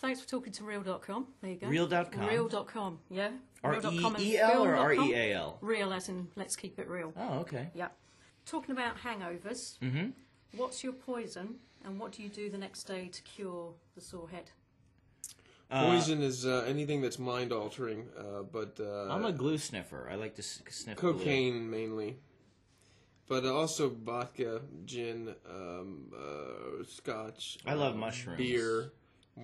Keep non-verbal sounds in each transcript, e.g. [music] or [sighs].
Thanks for talking to Real.com. There you go. Real.com? Real.com, yeah. R Real.com and E E L or R film.com. E A L? Real as in let's keep it real. Oh, okay. Yeah. Talking about hangovers, Mm-hmm. what's your poison and what do you do the next day to cure the sore head? Uh, Poison is uh, anything that's mind altering, uh, but uh, I'm a glue sniffer. I like to s- sniff glue. cocaine mainly, but also vodka, gin, um, uh, scotch. I love uh, mushrooms. beer,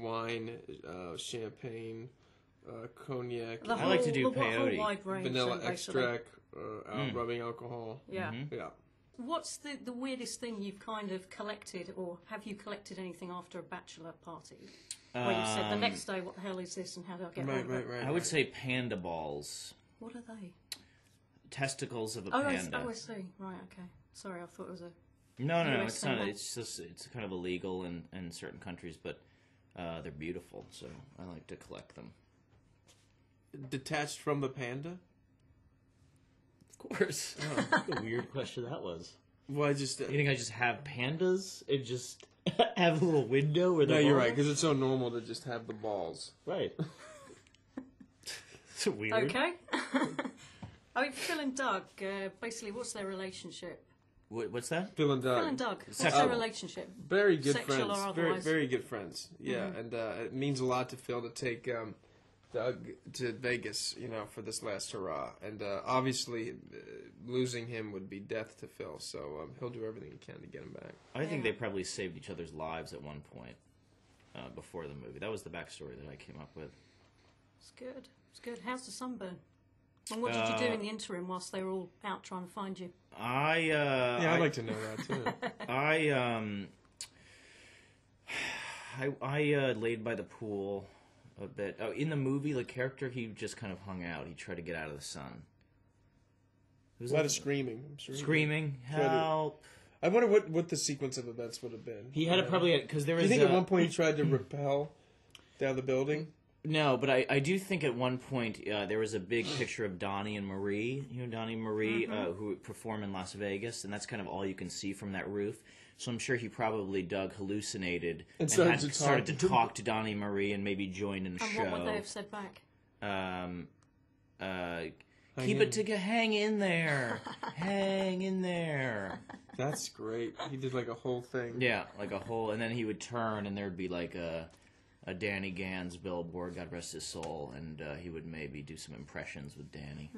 wine, uh, champagne, uh, cognac, The I like to do the whole peyote. wide range, vanilla then, basically. extract, uh, al- Mm. rubbing alcohol. Yeah. Mhm. Yeah. What's the, the weirdest thing you've kind of collected, or have you collected anything after a bachelor party? Where you said the Um, next day, what the hell is this and how do I get Right, of right, it? right. I would right. say panda balls, What are they? testicles of a Oh, I, panda. oh, I see. Right, okay. Sorry, I thought it was a. No, no, no. US It's not. thing, It's just it's kind of illegal in in certain countries, but uh, they're beautiful, so I like to collect them. detached from the panda. Of course. [laughs] what a weird question that was. Well, I just. You think I just have pandas and just [laughs] have a little window where the no, you're right because it's so normal to just have the balls. Right. [laughs] it's weird. Okay. I mean, Phil and Doug, uh, basically, what's their relationship? What, what's that? Phil and Doug. Phil and Doug, what's Sexual. their relationship? Very good Sexual friends. or Very very good friends. Yeah, and uh, it means a lot to Phil to take um, Doug to Vegas, you know, for this last hurrah. And uh, obviously, uh, losing him would be death to Phil. So um, he'll do everything he can to get him back. I think Yeah. they probably saved each other's lives at one point uh, before the movie. That was the backstory that I came up with. It's good. It's good. How's the sunburn? And what did you do Uh, in the interim whilst they were all out trying to find you? I uh, Yeah, I'd I, like to know that too. [laughs] I um [sighs] I I uh, laid by the pool a bit. Oh, in the movie, the character he just kind of hung out. He tried to get out of the sun. It was a lot like- of screaming. I'm screaming, help! I wonder what, what the sequence of events would have been. He had Yeah. it probably because there Do was. you think at uh, one point he tried to [clears throat] rappel down the building? No, but I, I do think at one point uh, there was a big picture of Donnie and Marie, you know Donnie and Marie, uh, who perform in Las Vegas, and that's kind of all you can see from that roof. So I'm sure he probably Doug hallucinated And and, started had, to talk started to to talk to Donnie and Marie and maybe joined in a And show. what would they have said back? um, uh, keep in. it together, hang in there, [laughs] hang in there. That's great. He did like a whole thing. Yeah, like a whole, and then he would turn, and there'd be like a a Danny Gans billboard, God rest his soul, and uh, he would maybe do some impressions with Danny.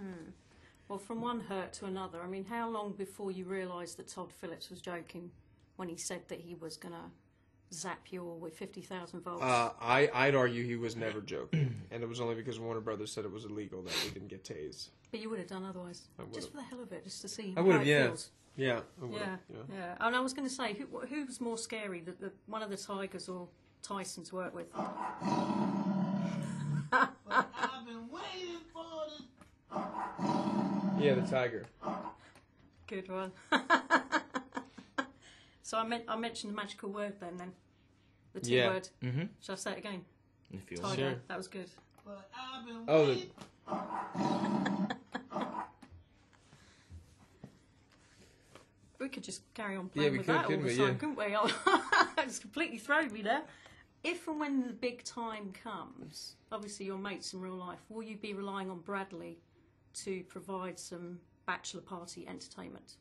Well, from one hurt to another. I mean, how long before you realised that Todd Phillips was joking when he said that he was going to zap you all with 50,000 volts? Uh, I, I'd argue he was never joking, [clears throat] and it was only because Warner Brothers said it was illegal that we didn't get tased. but you would have done otherwise. Just for the hell of it, just to see I how would've, it yeah. feels. Yeah, I Yeah, yeah. yeah. And I was going to say, who, who's more scary, the, the, one of the Tigers or Tyson to work with? I've been waiting for this. Yeah, the tiger. Good one. [laughs] so I, meant, I mentioned the magical word then, then. The two Yeah. word. Mm-hmm. Shall I say it again? If you Tiger. Sure. That was good. But I've been Oh, the. [laughs] We could just carry on playing we with could, that all couldn't the we? time, Yeah. couldn't we? [laughs] it's completely thrown me there. If and when the big time comes, obviously your mates in real life, will you be relying on Bradley to provide some bachelor party entertainment?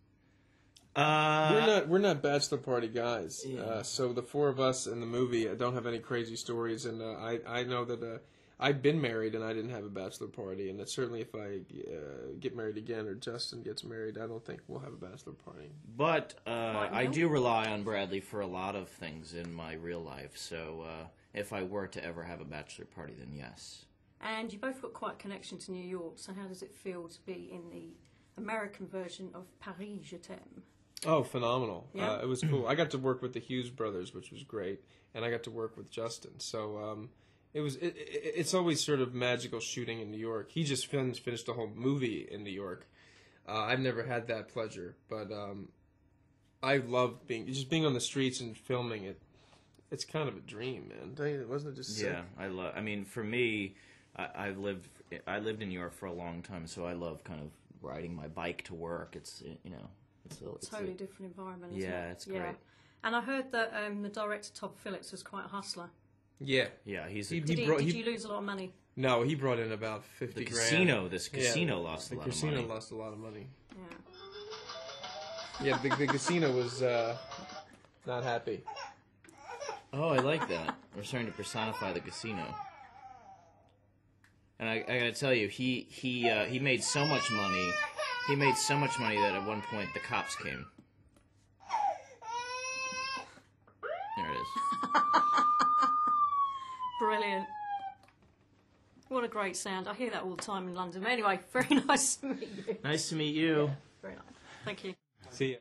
Uh, we're not we're not bachelor party guys. Yeah. Uh, so the four of us in the movie don't have any crazy stories, and uh, I I know that uh, I've been married and I didn't have a bachelor party, and that certainly if I uh, get married again or Justin gets married, I don't think we'll have a bachelor party. But uh, I do rely on Bradley for a lot of things in my real life. So uh, if I were to ever have a bachelor party, then yes. And you both got quite a connection to New York, so how does it feel to be in the American version of Paris Je t'aime? Oh, phenomenal! Yeah. Uh, it was cool. I got to work with the Hughes brothers, which was great, and I got to work with Justin. So um, it was. It, it, it's always sort of magical shooting in New York. He just finished finished a whole movie in New York. Uh, I've never had that pleasure, but um, I love being just being on the streets and filming it. It's kind of a dream, man. Don't Wasn't it just sick? Yeah, I love. I mean, for me, I, I've lived. I lived in New York for a long time, so I love kind of riding my bike to work. It's you know, it's a, it's a- Totally different environment, isn't Yeah, it? it's great. And I heard that um, the director, Todd Phillips, was quite a hustler. Yeah. Yeah, he's He- a, Did, he, brought- did he- you lose a lot of money? No, he brought in about fifty the grand. casino. This Yeah, casino lost a lot casino of money. lost a lot of money. Yeah. Yeah, the, the casino was uh, not happy. Oh, I like that. We're starting to personify the casino. And I, I gotta tell you, he he uh, he made so much money. He made so much money that at one point the cops came. There it is. [laughs] Brilliant. What a great sound. I hear that all the time in London. Anyway, [laughs] very nice to meet you. Nice to meet you. Very nice. Thank you. See ya.